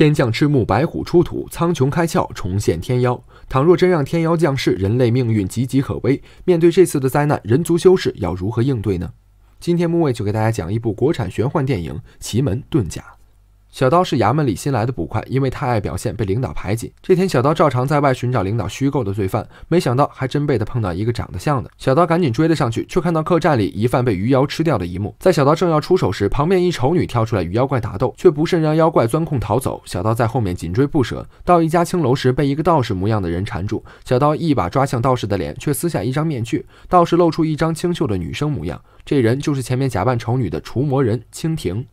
天降赤木，白虎出土，苍穹开窍，重现天妖。倘若真让天妖降世，人类命运岌岌可危。面对这次的灾难，人族修士要如何应对呢？今天木卫就给大家讲一部国产玄幻电影《奇门遁甲》。小刀是衙门里新来的捕快，因为太爱表现，被领导排挤。这天，小刀照常在外寻找领导虚构的罪犯，没想到还真被他碰到一个长得像的。小刀赶紧追了上去，却看到客栈里疑犯被鱼妖吃掉的一幕。在小刀正要出手时，旁边一丑女跳出来与妖怪打斗，却不慎让妖怪钻空逃走。小刀在后面紧追不舍，到一家青楼时被一个道士模样的人缠住，小刀一把抓向道士的脸，却撕下一张面具，道士露出一张清秀的女生模样，这人就是前面假扮丑女的除魔人蜻蜓。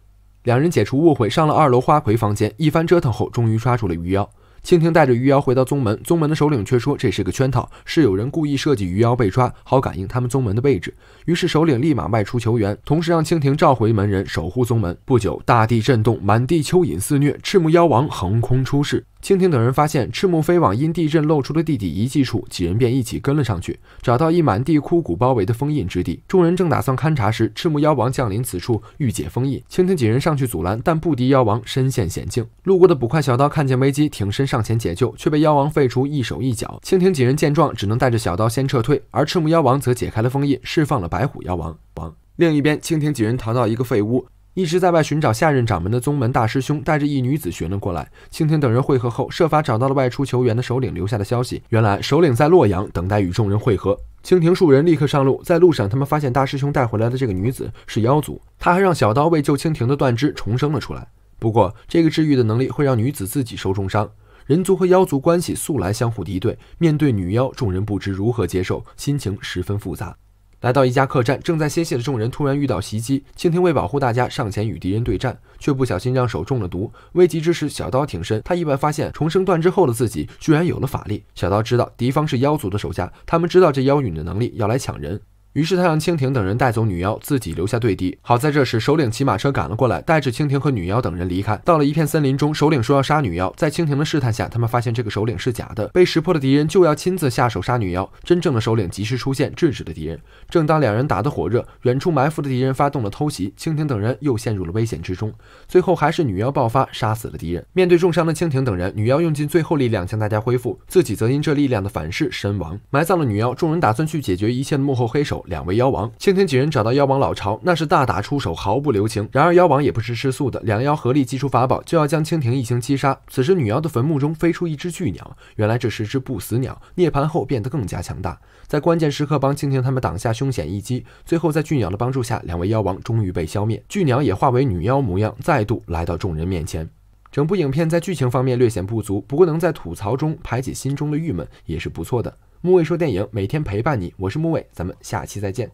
两人解除误会，上了二楼花魁房间，一番折腾后，终于抓住了鱼妖。蜻蜓带着鱼妖回到宗门，宗门的首领却说这是个圈套，是有人故意设计鱼妖被抓，好感应他们宗门的位置。于是首领立马外出求援，同时让蜻蜓召回门人守护宗门。不久，大地震动，满地蚯蚓肆虐，赤木妖王横空出世。蜻蜓等人发现赤木飞往因地震露出的地底遗迹处，几人便一起跟了上去，找到一满地枯骨包围的封印之地。众人正打算勘察时，赤木妖王降临此处，欲解封印。蜻蜓几人上去阻拦，但不敌妖王身陷险境。路过的捕快小刀看见危机，挺身上前解救，却被妖王废除一手一脚。蜻蜓几人见状，只能带着小刀先撤退，而赤木妖王则解开了封印，释放了白虎妖王。王另一边，蜻蜓几人逃到一个废屋。一直在外寻找下任掌门的宗门大师兄带着一女子寻了过来。蜻蜓等人会合后，设法找到了外出求援的首领留下的消息。原来首领在洛阳等待与众人会合。蜻蜓数人立刻上路，在路上他们发现大师兄带回来的这个女子是妖族，他还让小刀为救蜻蜓的断肢重生了出来。不过这个治愈的能力会让女子自己受重伤。人族和妖族关系素来相互敌对，面对女妖，众人不知如何接受，心情十分复杂。来到一家客栈，正在歇息的众人突然遇到袭击。蜻蜓为保护大家，上前与敌人对战，却不小心让手中了毒。危急之时，小刀挺身，他意外发现重生断肢后的自己居然有了法力。小刀知道敌方是妖族的手下，他们知道这妖女的能力，要来抢人。于是他让蜻蜓等人带走女妖，自己留下对敌。好在这时首领骑马车赶了过来，带着蜻蜓和女妖等人离开。到了一片森林中，首领说要杀女妖，在蜻蜓的试探下，他们发现这个首领是假的。被识破的敌人就要亲自下手杀女妖，真正的首领及时出现，制止了敌人。正当两人打得火热，远处埋伏的敌人发动了偷袭，蜻蜓等人又陷入了危险之中。最后还是女妖爆发，杀死了敌人。面对重伤的蜻蜓等人，女妖用尽最后力量将大家恢复，自己则因这力量的反噬身亡。埋葬了女妖，众人打算去解决一切的幕后黑手。两位妖王，蜻蜓几人找到妖王老巢，那是大打出手，毫不留情。然而妖王也不是吃素的，两妖合力祭出法宝，就要将蜻蜓一行击杀。此时女妖的坟墓中飞出一只巨鸟，原来这是只不死鸟，涅槃后变得更加强大，在关键时刻帮蜻蜓他们挡下凶险一击。最后在巨鸟的帮助下，两位妖王终于被消灭，巨鸟也化为女妖模样，再度来到众人面前。整部影片在剧情方面略显不足，不过能在吐槽中排解心中的郁闷，也是不错的。木卫说电影，每天陪伴你，我是木卫，咱们下期再见。